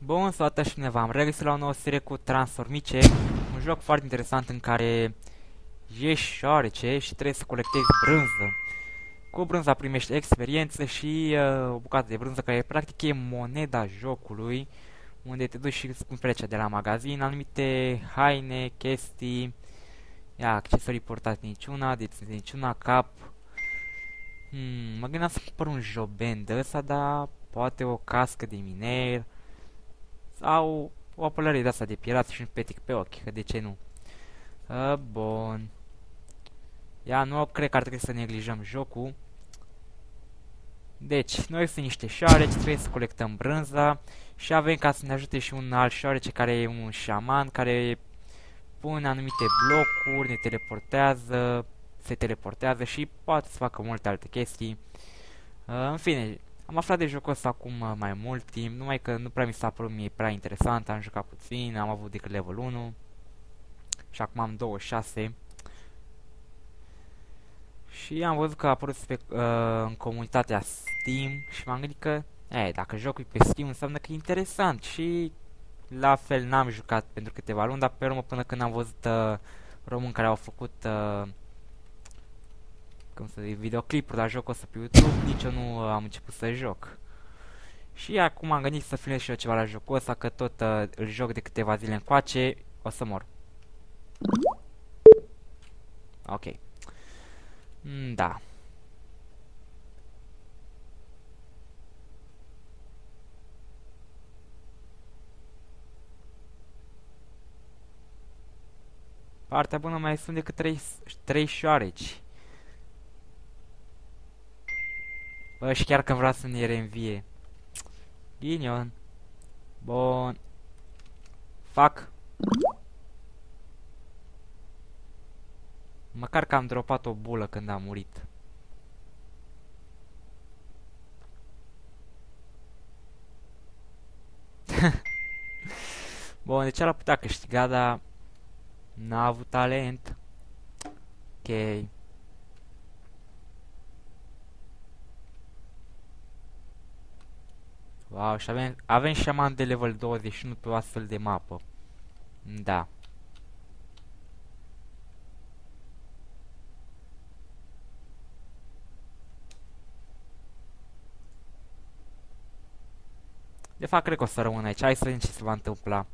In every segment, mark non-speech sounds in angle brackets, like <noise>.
Bun, salutare și bine v-am regăsit la o nouă serie cu Transformice, un joc foarte interesant în care ești șoarece și trebuie să colectezi brânză. Cu brânza primești experiență și uh, o bucată de brânză care practic e moneda jocului, unde te duci și îți cumperi de la magazin, anumite haine, chestii, ia, accesorii portate niciuna, de niciuna, cap. Hmm, mă gândeam să cumpăr un joben de ăsta, dar poate o cască de miner, sau o apălare de asta de pirat și un petic pe ochi, că de ce nu? A, bun. Ia, nu cred că ar trebui să neglijăm jocul. Deci, noi sunt niște șoareci, trebuie să colectăm brânza și avem ca să ne ajute și un alt șoarece care e un șaman care pune anumite blocuri, ne teleportează, se teleportează și poate să facă multe alte chestii. Uh, în fine, am aflat de jocul ăsta acum uh, mai mult timp, numai că nu prea mi s-a părut mie prea interesant, am jucat puțin, am avut decât level 1 și acum am 26 și am văzut că a apărut pe, uh, în comunitatea Steam și m-am gândit că, e, dacă jocul e pe Steam înseamnă că e interesant. Și la fel n-am jucat pentru câteva luni, dar pe urmă până când am văzut uh, români care au făcut uh, cum să zic, videoclipuri la jocul ăsta pe YouTube, nici eu nu uh, am început să joc. Și acum am gândit să filmez și eu ceva la jocul ăsta, că tot uh, îl joc de câteva zile încoace, o să mor. Ok. Mm, da. Partea bună mai sunt decât 3, 3 șoareci. Bă, și chiar că vreau să ne reînvie. Ghinion. Bun. Fac. Măcar că am dropat o bulă când a murit. <laughs> Bun, deci ar putea câștiga, dar n-a avut talent. Ok. Wow, și avem, avem șaman de level 21 pe o astfel de mapă. Da. De fapt, cred că o să rămân aici. Hai să vedem ce se va întâmpla.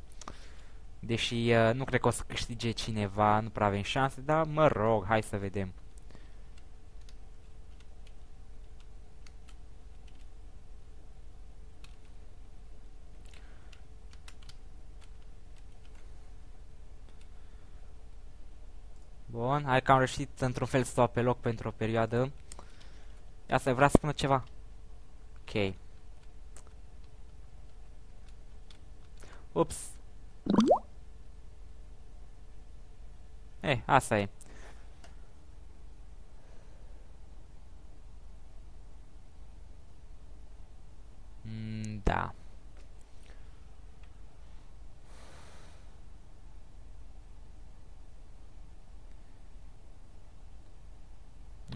Deși uh, nu cred că o să câștige cineva, nu prea avem șanse, dar mă rog, hai să vedem. Bun, hai că am reușit într-un fel să stau pe loc pentru o perioadă. Ia să vrea să spună ceva. Ok. Ups. Eh, asta e. Mm, da.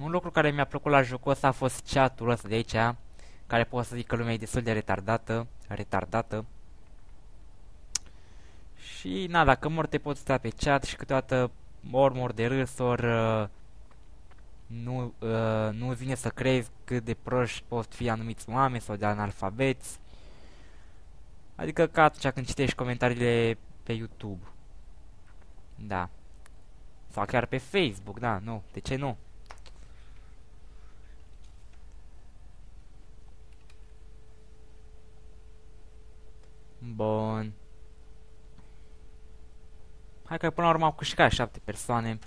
Un lucru care mi-a plăcut la jocul ăsta a fost chat-ul ăsta de aici, care pot să zic că lumea e destul de retardată, retardată. Și, na, dacă mor te poți sta pe chat și câteodată ori mor de râs, ori uh, nu, uh, nu vine să crezi cât de proști pot fi anumiți oameni sau de analfabeți. Adică ca atunci când citești comentariile pe YouTube. Da. Sau chiar pe Facebook, da, nu, de ce nu? Bun. Hai că până la urmă au câștigat șapte persoane.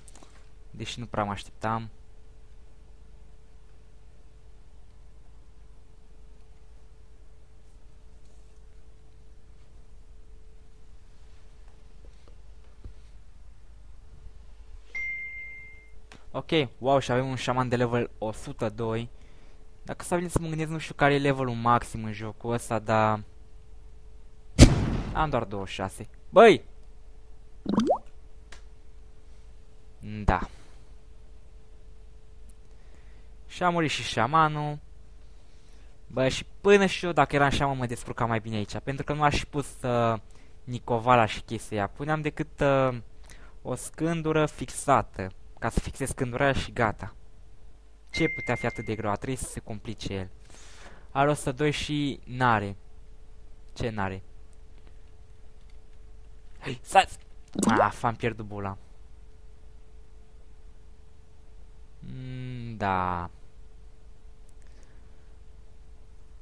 Deși nu prea mă așteptam. Ok, wow, și avem un șaman de level 102. Dacă să vine să mă gândesc, nu știu care e levelul maxim în jocul ăsta, dar... Am doar 26. Băi! Da. Și a murit și șamanul. Bă, și până și eu, dacă eram așa, mă descurcam mai bine aici. Pentru că nu aș fi pus uh, Nicovala și chestia Puneam decât uh, o scândură fixată. Ca să fixez scândura și gata. Ce putea fi atât de greu? A trebuit să se complice el. Are 102 și n-are. Ce n-are? Hei, stați! Ah, am pierdut bula. Mm, da.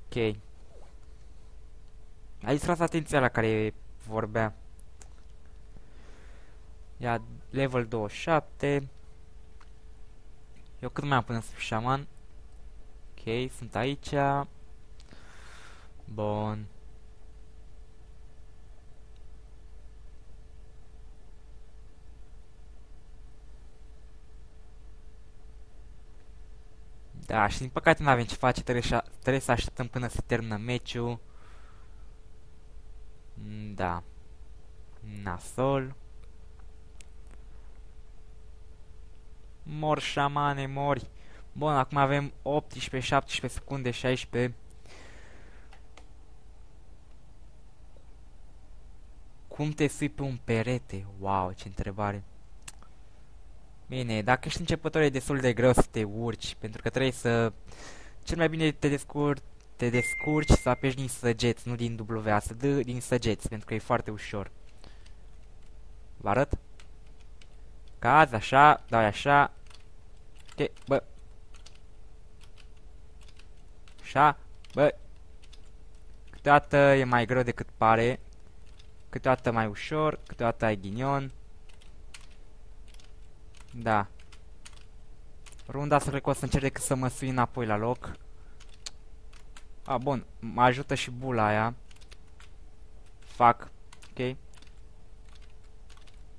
Ok. Ai tras atenția la care vorbea. Ia level 27. Eu cât mai am până să fiu șaman? Ok, sunt aici. Bun. Da, și din păcate nu avem ce face, trebuie, trebuie să așteptăm până se termină meciul. Mm, da. Nasol. Mor șamane, mori. Bun, acum avem 18, 17 secunde, 16. Cum te sui pe un perete? Wow, ce întrebare. Bine, dacă ești începător e destul de greu să te urci, pentru că trebuie să... Cel mai bine te descurci, te descurci să apeși din săgeți, nu din W, să dă din săgeți, pentru că e foarte ușor. Vă arăt? Caz, așa, dai așa. Ok, bă. Așa, bă. Câteodată e mai greu decât pare. Câteodată mai ușor, câteodată ai ghinion. Da. Runda asta cred că o să încerc decât să mă sui înapoi la loc. A, bun. Mă ajută și bula aia. Fac. Ok.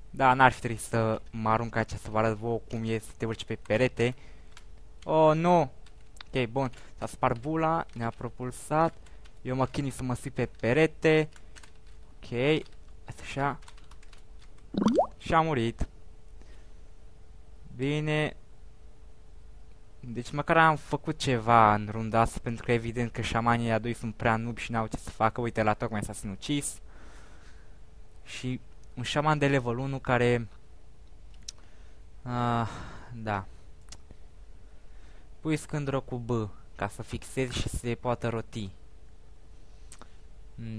Da, n-ar fi trebuit să mă arunc aici să vă arăt vouă cum e să te urci pe perete. Oh, nu! Ok, bun. S-a spart bula, ne-a propulsat. Eu mă chinui să mă sui pe perete. Ok. Așa. Și a murit. Bine. Deci măcar am făcut ceva în runda asta, pentru că evident că șamanii a doi sunt prea nubi și n-au ce să facă. Uite, la tocmai s-a sinucis. Și un șaman de level 1 care... Uh, da. Pui scândură cu B, ca să fixezi și să se poată roti.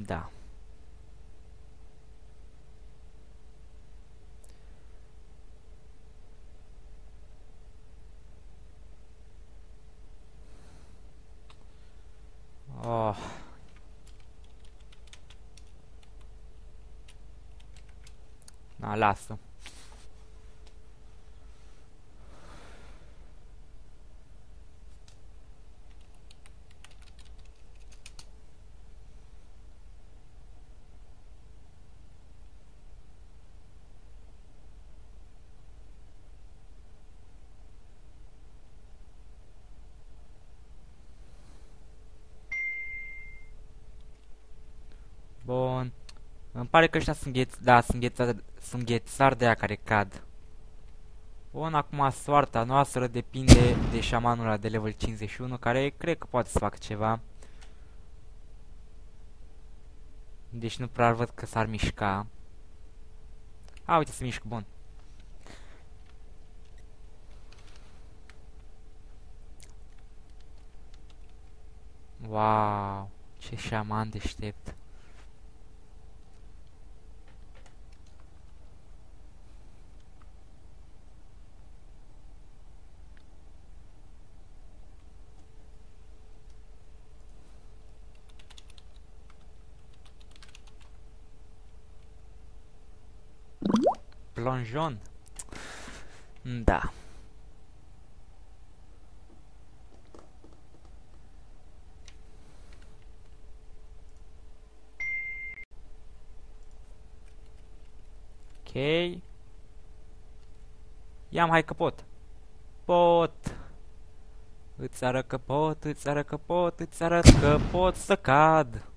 Da. Oh. Na, lasă. Bun. Îmi pare că ăștia sunt gheți... Da, sunt, gheța... sunt ghețari de aia care cad. Bun, acum soarta noastră depinde de șamanul ăla de level 51, care cred că poate să facă ceva. Deci nu prea văd că s-ar mișca. A, uite, se mișcă, bun. Wow, ce șaman deștept. Plonjon? Da. Ok. Ia-mi, hai că pot. Pot. Îți arăt că pot, îți arăt că pot, îți arăt că pot să cad.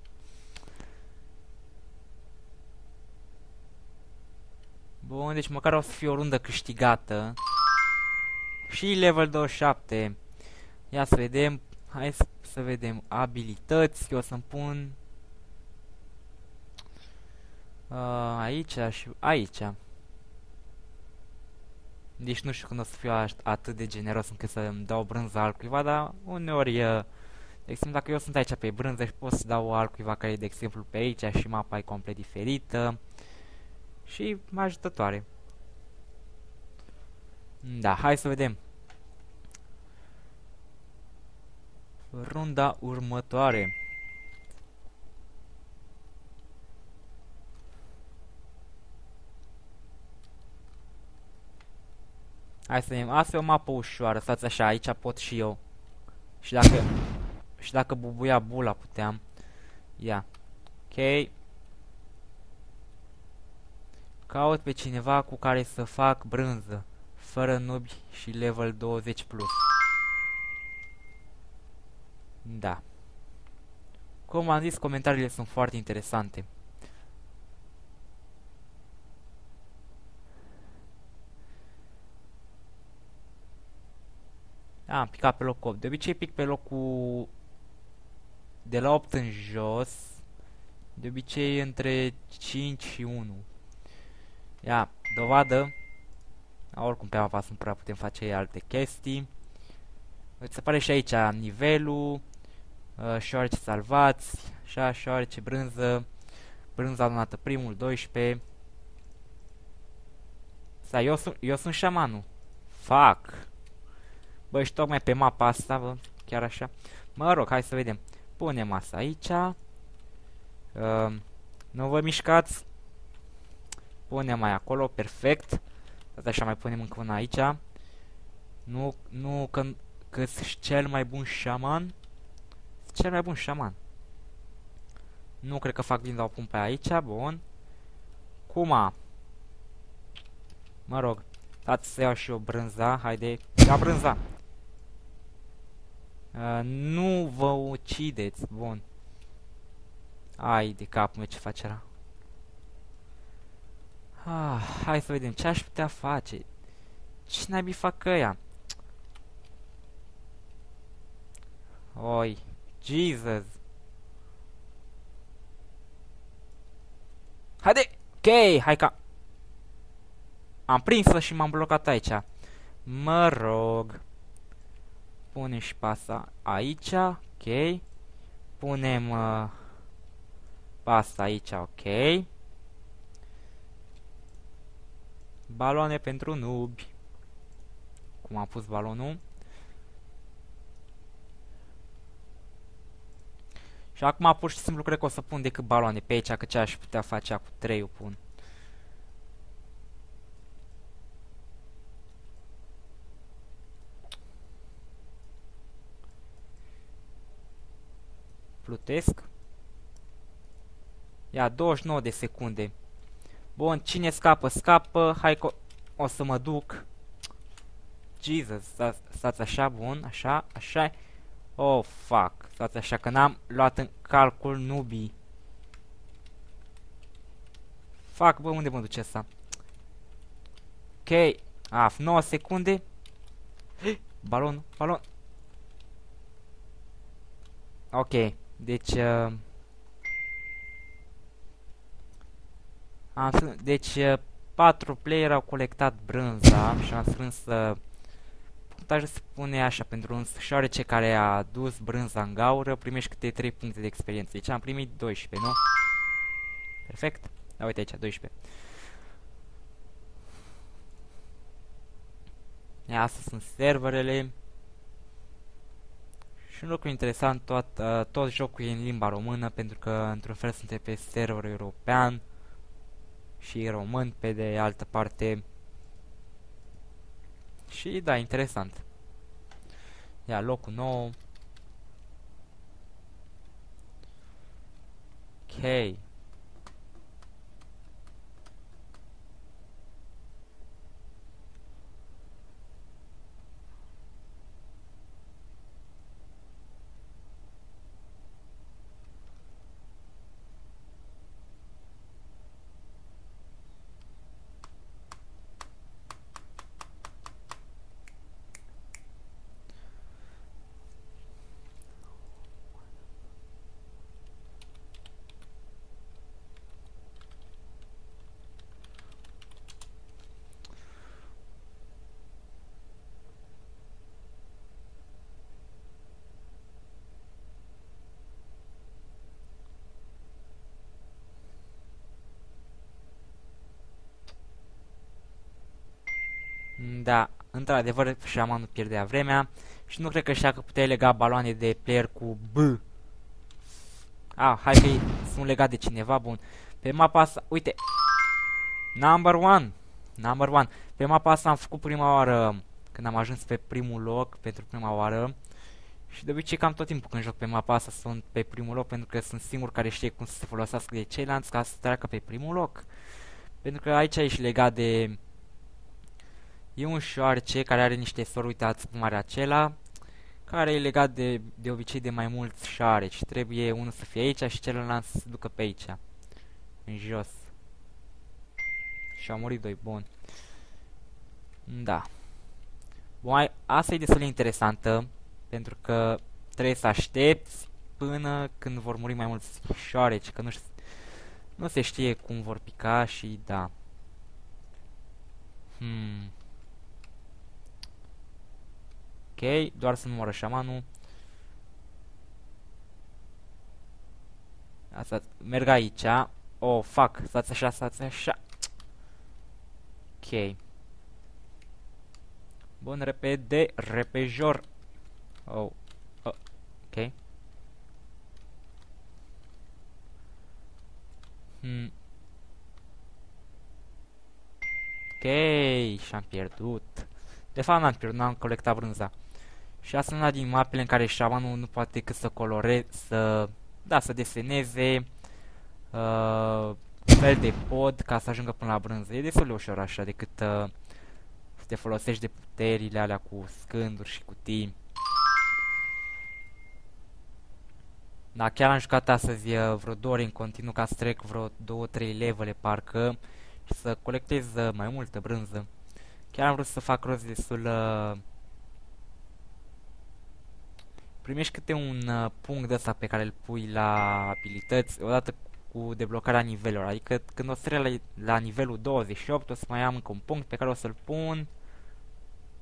Bun, deci măcar o să fie o rundă câștigată. Și level 27. Ia să vedem. Hai să, să vedem abilități. Eu o să-mi pun uh, aici și aici. Deci nu știu când o să fiu atât de generos încât să îmi dau brânza altcuiva, dar uneori, uh, de exemplu, dacă eu sunt aici pe brânză și pot să dau altcuiva care e, de exemplu, pe aici și mapa e complet diferită și ajutătoare. Da, hai să vedem. Runda următoare. Hai să vedem. Asta e o mapă ușoară. Stați așa, aici pot și eu. Și dacă... Și dacă bubuia bula puteam. Ia. Ok. Caut pe cineva cu care să fac brânză. Fără nubi și level 20+. Plus. Da. Cum am zis, comentariile sunt foarte interesante. Da, am picat pe locul 8. De obicei pic pe locul de la 8 în jos. De obicei între 5 și 1. Ia, dovadă. Oricum pe mapa sunt prea putem face alte chestii. Îți se pare și aici nivelul, uh, șoareci salvați, așa, șoarece, brânză, brânză adunată primul, 12. Stai, eu, sunt, eu sunt șamanul. Fac. Bă, și tocmai pe mapa asta, bă, chiar așa. Mă rog, hai să vedem. Punem asta aici. Uh, nu vă mișcați. Punem mai acolo, perfect. Asta așa mai punem încă una aici. Nu, nu că, că cel mai bun șaman. Cel mai bun șaman. Nu cred că fac bine, dar o pun pe aici, bun. Cum Mă rog, dați să iau și o brânza, haide, ia brânza! Uh, nu vă ucideți, bun. Ai de capul meu ce face era. Ah, hai să vedem ce aș putea face. Ce naibii fac ăia? Oi, Jesus. Haide! Ok, hai ca... Am prins-o și m-am blocat aici. Mă rog. Punem și pasta aici, ok. Punem uh, pasta aici, ok. Baloane pentru nubi. Cum am pus balonul. Și acum pur și simplu cred că o să pun decât baloane pe aici, că ce aș putea face cu 3 o pun. Plutesc. Ia, 29 de secunde. Bun, cine scapă, scapă. Hai că o să mă duc. Jesus, stați așa, bun, așa, așa. Oh, fuck. Stați așa, că n-am luat în calcul nubii. Fuck, bă, unde mă duce asta? Ok. Af, 9 secunde. <gasps> Balon, balon. Ok. Deci... Uh, am, deci, uh, patru player au colectat brânza și am strâns... Uh, punctajul spune așa, pentru un șoarece care a dus brânza în gaură, primești câte 3 puncte de experiență. Deci am primit 12, nu? Perfect? Da, uite aici, 12. Ia, astea sunt serverele. Și un lucru interesant, tot, uh, tot jocul e în limba română, pentru că, într-un fel, suntem pe server european și român, pe de altă parte. Și, da, interesant. Ia, locul nou. Ok. Da, într-adevăr, șamanul pierdea vremea și nu cred că știa că puteai lega baloane de player cu B. Ah, hai că sunt legat de cineva, bun. Pe mapa asta, uite, number one, number one. Pe mapa asta am făcut prima oară, când am ajuns pe primul loc, pentru prima oară. Și de obicei cam tot timpul când joc pe mapa asta sunt pe primul loc, pentru că sunt singur care știe cum să se folosească de ceilalți ca să treacă pe primul loc. Pentru că aici ești legat de... E un șoarce care are niște sori, uitați cum are acela, care e legat de, de obicei de mai mulți șoareci. Trebuie unul să fie aici și celălalt să se ducă pe aici, în jos. Și au murit doi, bun. Da. Bun, asta e destul de interesantă, pentru că trebuie să aștepți până când vor muri mai mulți șoareci, că nu, nu se știe cum vor pica și da. Hmm. Ok, doar să nu moară șamanul. Asta, merg aici. Oh, fuck, stați așa, stați așa. Ok. Bun, repede, repejor. Oh. oh. Ok. Hmm. Ok, și-am pierdut. De fapt n-am pierdut, n-am colectat brânza. Și asta una din mapele în care șamanul nu poate decât să colore, să, da, să deseneze uh, fel de pod ca să ajungă până la brânză. E destul de ușor așa decât uh, să te folosești de puterile alea cu scânduri și cutii. Da, chiar am jucat astăzi uh, vreo două ori în continuu ca să trec vreo 2-3 levele parcă și să colectez uh, mai multă brânză. Chiar am vrut să fac rost destul... Uh, primești câte un uh, punct ăsta pe care îl pui la abilități odată cu deblocarea nivelelor. Adică când o să la, la nivelul 28 o să mai am încă un punct pe care o să-l pun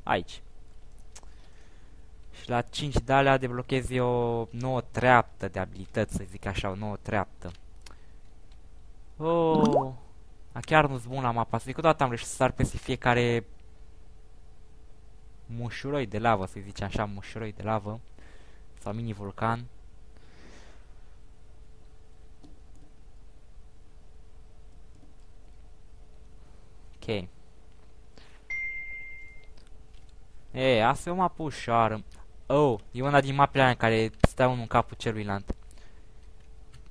aici. Și la 5 de alea deblochez eu o nouă treaptă de abilități, să zic așa, o nouă treaptă. Oh, a, chiar nu-s bun la mapa asta. Câteodată am reușit să sar peste fiecare mușuroi de lavă, să zicem așa, mușuroi de lavă. Sau mini-vulcan. Ok. E, asta e o mapă ușoară. Oh, e una din mapele în care stau în capul celuilalt.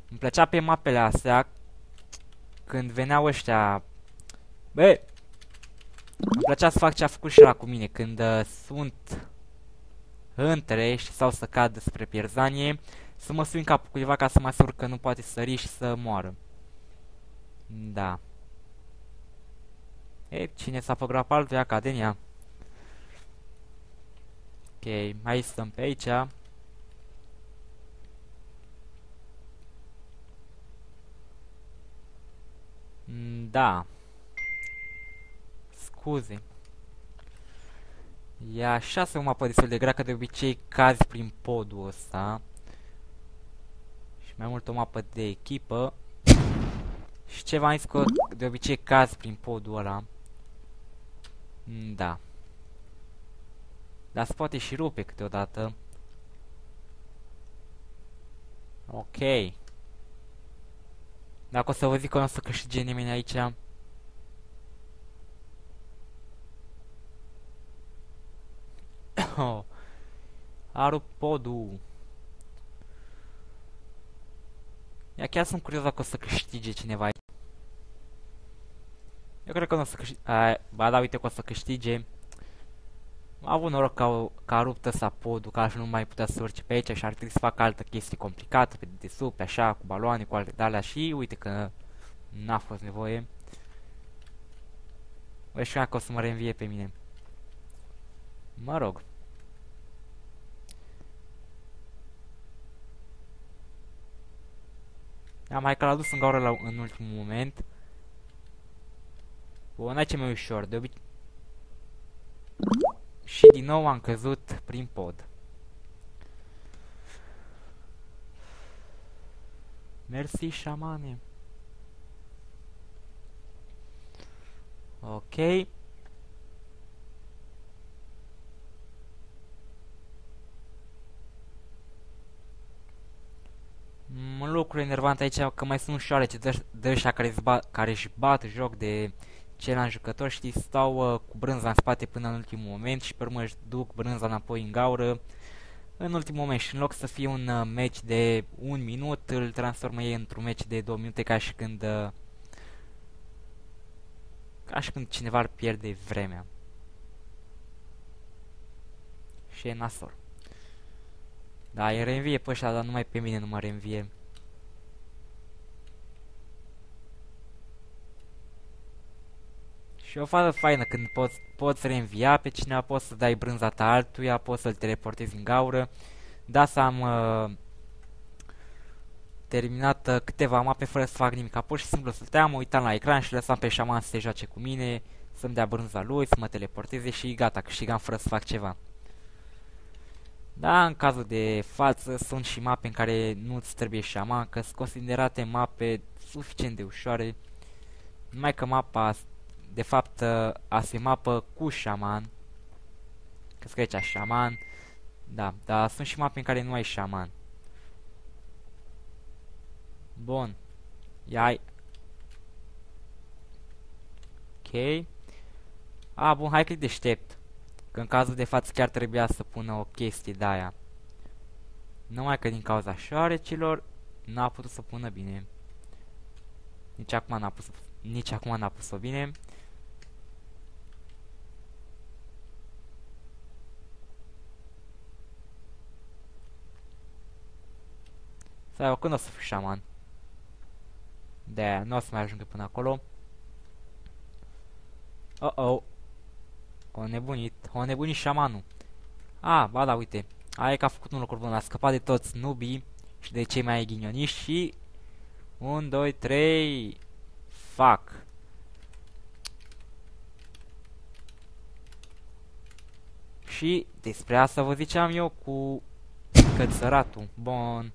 Îmi plăcea pe mapele astea când veneau ăștia... Bă! Îmi plăcea să fac ce a făcut și la cu mine, când uh, sunt între și sau să cad spre pierzanie, să mă sui în capul cuiva ca să mă asigur că nu poate sări și să moară. Da. E, cine s-a făcut altul e Academia. Ok, mai stăm pe aici. Mm, da. Scuze. E așa să o mapă destul de grea, că de obicei cazi prin podul ăsta. Și mai mult o mapă de echipă. Și ce v-am zis că de obicei cazi prin podul ăla. Mm, da. Dar se poate și rupe câteodată. Ok. Dacă o să vă zic că nu o să câștige nimeni aici... Oh. A rupt podul. Ia chiar sunt curios dacă o să câștige cineva aici. Eu cred că nu o să câștige... Ba da, uite că o să câștige. A avut noroc că, că a rupt ăsta podul, că așa nu mai putea să urce pe aici și ar trebui să facă altă chestie complicată pe dedesubt, pe așa, cu baloane, cu alte de și uite că n-a fost nevoie. Băi, și că o să mă reînvie pe mine. Mă rog. Am mai că l-a dus în gaură la, în ultimul moment. Bun, aici e mai ușor. De obicei... Și din nou am căzut prin pod. Mersi, șamane. Ok. Un lucru enervant aici că mai sunt șoarece de ăștia care, care își bat joc de ceilalți jucători, știi, stau uh, cu brânza în spate până în ultimul moment și pe urmă își duc brânza înapoi în gaură în ultimul moment și în loc să fie un uh, match de un minut, îl transformă ei într-un match de două minute ca și când uh, ca și când cineva ar pierde vremea. Și e nasor. Da, e reînvie pe ăștia, dar numai pe mine nu mă reînvie. Și o fază faină când poți, poți reînvia pe cineva, poți să dai brânza ta altuia, poți să-l teleportezi în gaură. Da, să am uh, terminat uh, câteva mape fără să fac nimic. Pur și simplu stăteam, mă uitam la ecran și lăsam pe șaman să se joace cu mine, să-mi dea brânza lui, să mă teleporteze și gata, câștigam fără să fac ceva. Da, în cazul de față sunt și mape în care nu-ți trebuie șaman, că sunt considerate mape suficient de ușoare. Numai că mapa, de fapt, a se mapă cu șaman. Că scrie aici șaman. Da, dar sunt și mape în care nu ai șaman. Bun. Ia Ok. A, bun, hai că-i deștept. Că în cazul de față chiar trebuia să pună o chestie de aia. Numai că din cauza șoarecilor n-a putut să pună bine. Nici acum n-a pus, nici acum n-a pus-o bine. Sau când o să fiu șaman? de nu o să mai ajungă până acolo. Oh-oh. O nebunit. O nebunit șamanul. Ah, ba da, uite. Aia că a făcut un lucru bun. A scăpat de toți nubii și de cei mai ghinioniști și... 1, 2, 3... Fuck. Și despre asta vă ziceam eu cu cățăratul. Bun.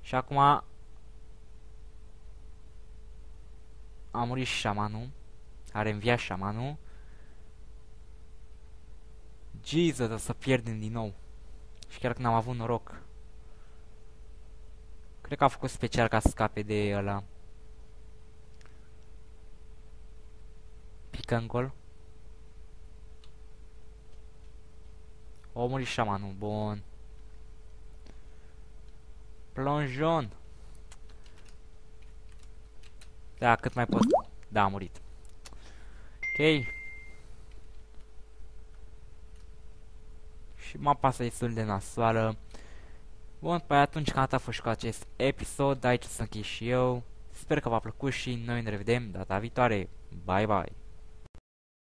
Și acum a murit șamanul. A reînviat șamanul. Jesus, o să pierdem din nou. Și chiar când am avut noroc. Cred că a făcut special ca să scape de ăla. Pică în gol. O murit șamanul, bun. Plonjon. Da, cât mai pot. Da, a murit. Ok. Și mapa asta e destul de nasoală. Bun, păi atunci când a fost cu acest episod, aici să închei și eu. Sper că v-a plăcut și noi ne revedem data viitoare. Bye bye!